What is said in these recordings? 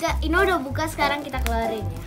Ini udah buka sekarang kita keluarin ya.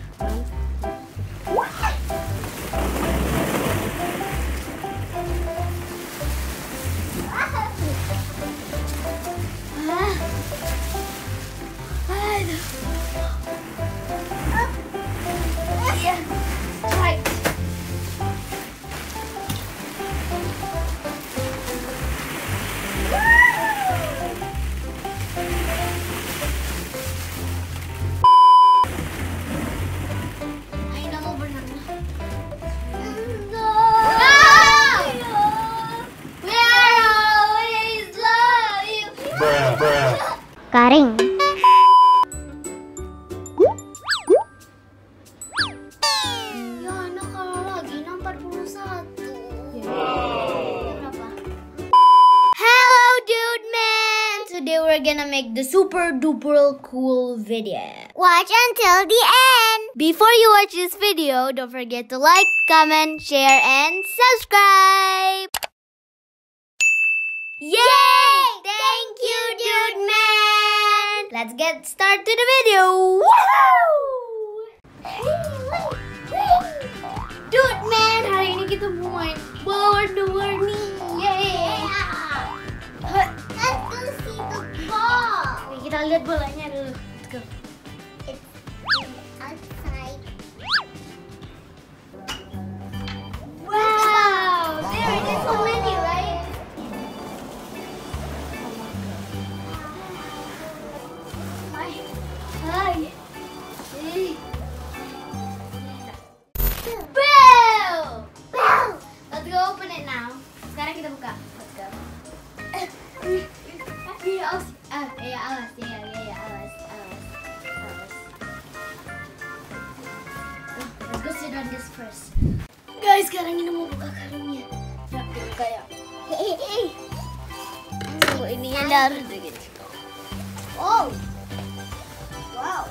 We're gonna make the super duper cool video. Watch until the end. Before you watch this video, don't forget to like, comment, share, and subscribe. Yay! Thank you, dude man. Let's get started to the video. Woohoo! Dude man, hari ini kita mau main warna-warni. See the ball. Kita lihat bolanya dulu. This first. Guys, sekarang ini mau buka karungnya. Ya, buka ya. Oh, ini yang harus gitu. Oh. Wow.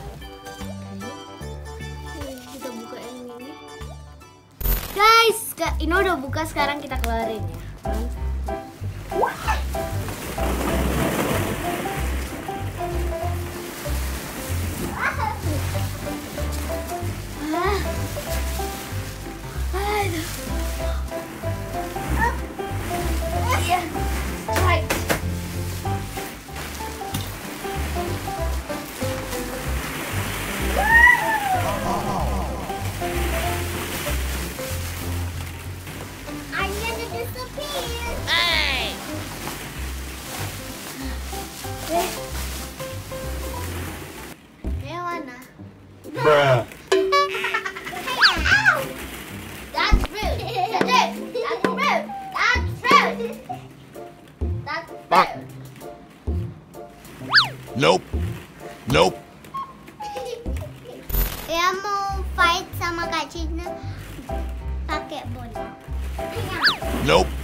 Kita buka yang ini. Guys, ini udah buka sekarang kita keluarin ya. Nope. Dia mau fight sama Kak Cina pakai bola. Nope.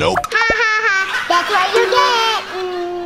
Nope. That's what you get.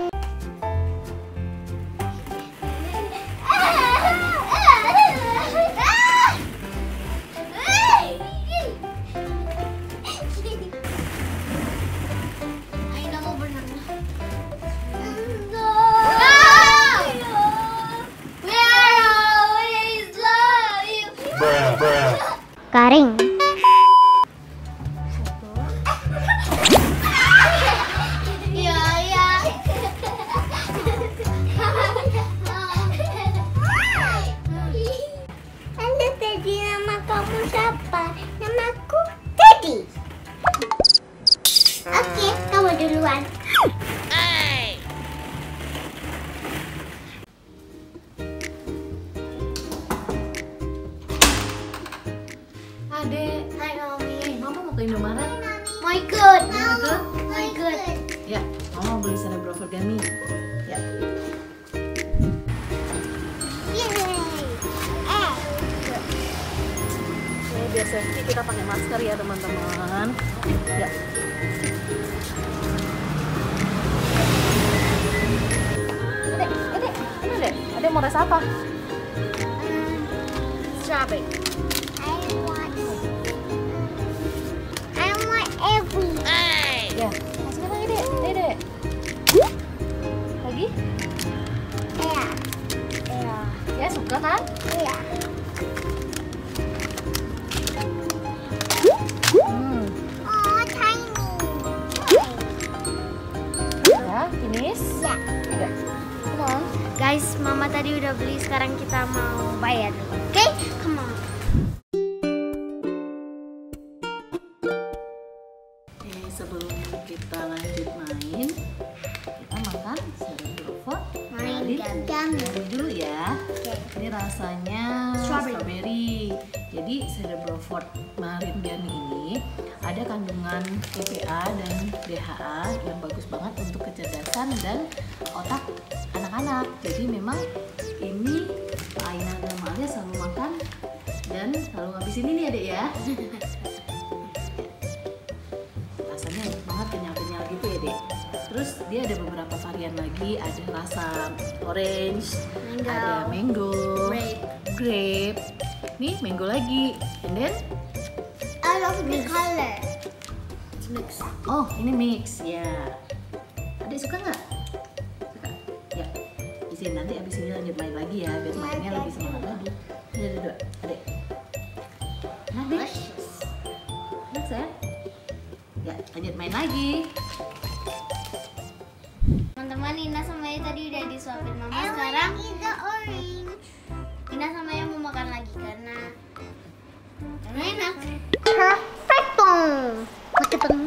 Mau ke Indomaret? Mau ikut? Mau, Mau ikut? Ya, mama mau beli cerebral origami. Ya. Eh, Oke, biar safety kita pakai masker ya teman-teman. Ya. Ade, ade, mana deh? Ade mau res apa? Strawberry. Iya. Iya. Ya suka kan? Iya. Hmm. Oh, ya. Ya. Guys, mama tadi udah beli, sekarang kita mau bayar dulu. Oke? Okay? Come on. Cerebrofort marin gummy ini ada kandungan EPA dan DHA yang bagus banget untuk kecerdasan dan otak anak-anak. Jadi memang ini Aina dan Malia selalu makan dan selalu ngabisin ini adek ya. rasanya enak banget kenyal-kenyal gitu ya dek terus dia ada beberapa varian lagi ada rasa orange Mango. ada mango Grape. grape nih mango lagi. And then? I love the color. It's mix. oh ini mix ya. Adik suka nggak? Suka. Ya. Izin nanti abis ini lanjut main lagi ya biar mainnya lebih semangat lagi. Ini ada dua adik. Dek enak sayang ya? Lanjut main lagi. Teman-teman, Ina sama Maya tadi udah disuapin Mama. I Sekarang Ina sama Maya mau makan lagi karena karena enak. Perfecto. Makitong.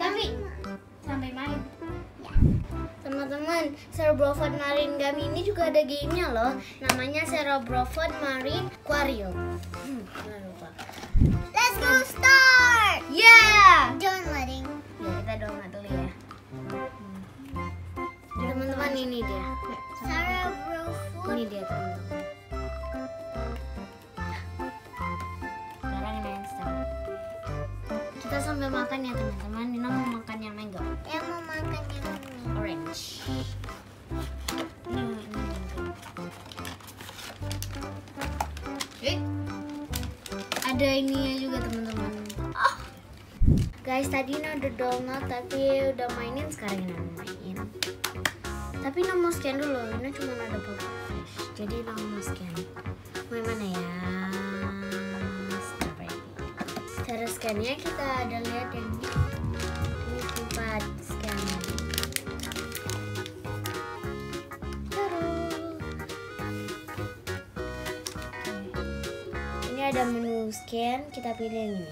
Tapi sampai main. Teman-teman, Cerebroford Marine Gummy ini juga ada gamenya loh. Namanya Cerebroford Marine Aquarium. Hmm, jangan lupa. Let's go start. Yeah! Downloading. Ya, kita download ini dia. Ini dia teman-teman. Sekarang ini yang start. Kita sambil makan ya teman-teman. Nina mau makan yang mango, Yang mau makan yang orange. Ini, ini mango. Eh, ada ininya juga teman-teman. Ah. Guys, tadi Nina udah download tapi udah mainin sekarang Nina mainin. Tapi mau scan dulu, Nina cuma ada beberapa. Jadi mau scan. Mau mana ya? Cara scannya kita ada lihat yang ini. Ini tempat scan. Ini ada menu scan, kita pilih yang ini.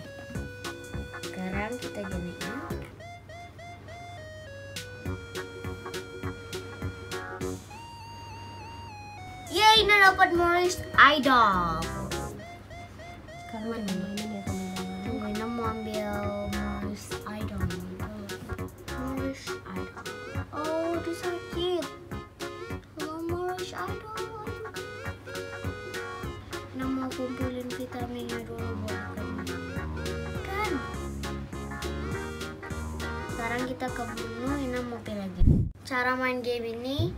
Sekarang kita giniin. Dapat Morris Idol. Kalau ini ya teman-teman. Mau ambil Morris Idol. Morris Idol. Oh, dia sakit. Halo, Morris Idol. Ina mau kumpulin vitaminnya dulu buat. Kan? Sekarang kita ke menu, Ina mau lagi. Cara main game ini,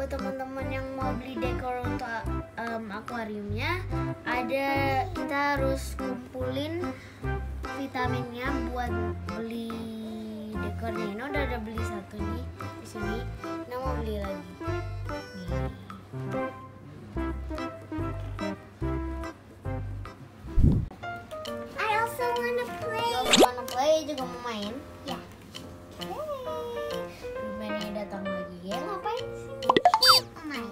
buat teman-teman yang mau beli dekor untuk um, akuariumnya ada kita harus kumpulin vitaminnya buat beli dekornya ini udah ada beli satu nih di sini nah mau beli lagi I also wanna play. You also wanna play juga mau main? Ya. Yeah. Dia ngapain sih? Main.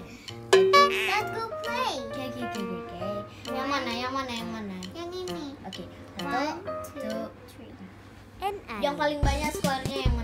Let's go play. Oke, oke, oke, oke. Yang mana? Yang mana? Yang mana? Yang ini. Oke. Okay. Satu, two, three. And I. Yang paling banyak skornya yang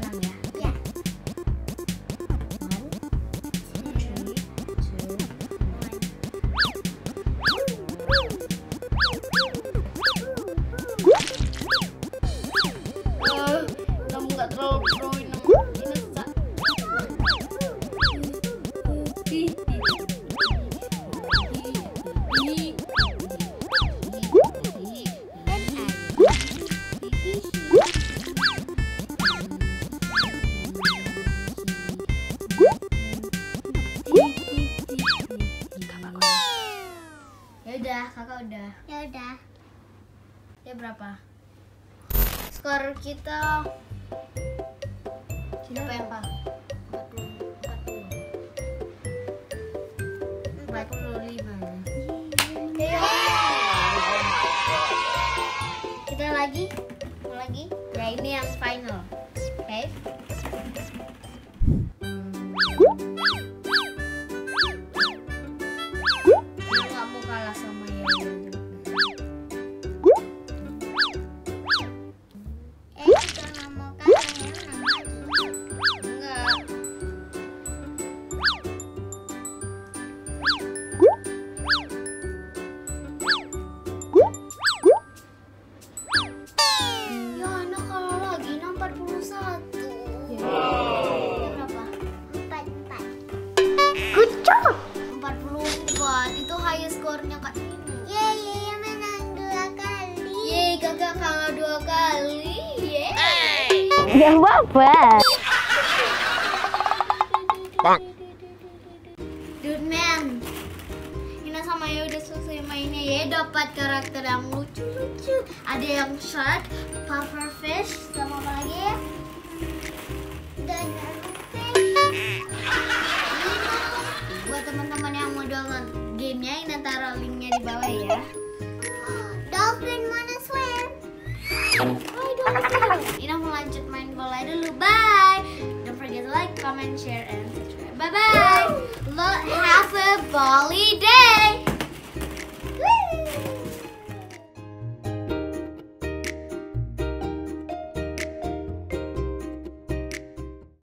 kakak udah. Ya udah. ya berapa? Skor kita berapa yang pak? 40 45 kita lagi mau lagi. Ya ini yang final. Oke. Aku Ya apa? Dude man. Ina sama ya udah selesai mainnya ya. Dapat karakter yang lucu-lucu. Ada yang shark, pufferfish sama apa lagi ya? Dan buat teman-teman yang mau download gamenya Ina taruh linknya di bawah ya comment, share, and subscribe. Bye bye Lo have a bally day